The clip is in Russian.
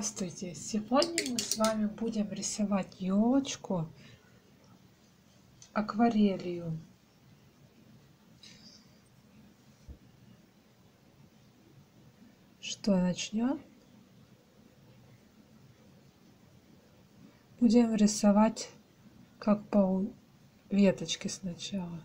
Здравствуйте! Сегодня мы с вами будем рисовать елочку акварелью. Что, начнем? Будем рисовать как по веточке сначала.